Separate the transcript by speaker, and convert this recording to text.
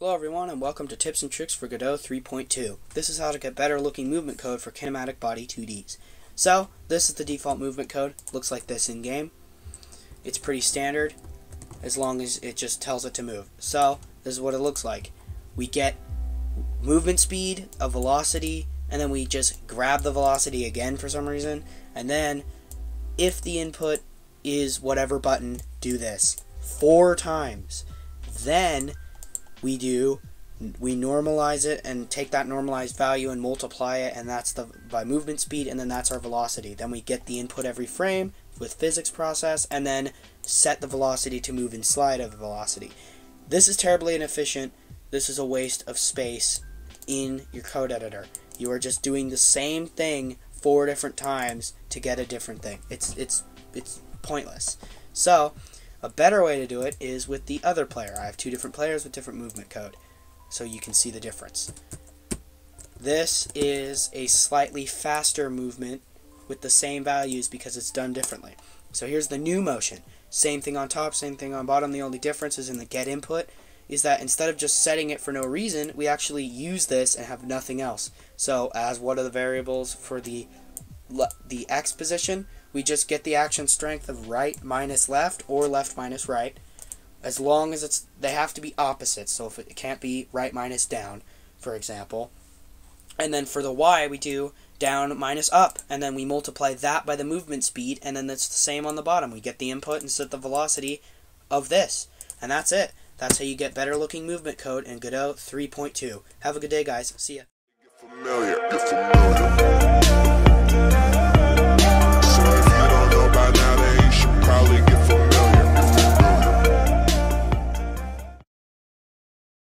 Speaker 1: Hello everyone and welcome to Tips and Tricks for Godot 3.2. This is how to get better looking movement code for kinematic body 2Ds. So, this is the default movement code. Looks like this in game. It's pretty standard as long as it just tells it to move. So, this is what it looks like. We get movement speed, a velocity, and then we just grab the velocity again for some reason. And then, if the input is whatever button, do this four times. Then we do we normalize it and take that normalized value and multiply it and that's the by movement speed and then that's our velocity. Then we get the input every frame with physics process and then set the velocity to move and slide of the velocity. This is terribly inefficient. This is a waste of space in your code editor. You are just doing the same thing four different times to get a different thing. It's it's it's pointless. So a better way to do it is with the other player. I have two different players with different movement code, so you can see the difference. This is a slightly faster movement with the same values because it's done differently. So here's the new motion. Same thing on top, same thing on bottom. The only difference is in the get input is that instead of just setting it for no reason, we actually use this and have nothing else. So as what are the variables for the the x position, we just get the action strength of right minus left or left minus right. As long as it's, they have to be opposites. So if it, can't be right minus down, for example. And then for the y, we do down minus up, and then we multiply that by the movement speed, and then it's the same on the bottom. We get the input and set the velocity of this. And that's it. That's how you get better looking movement code in Godot 3.2. Have a good day, guys. See ya.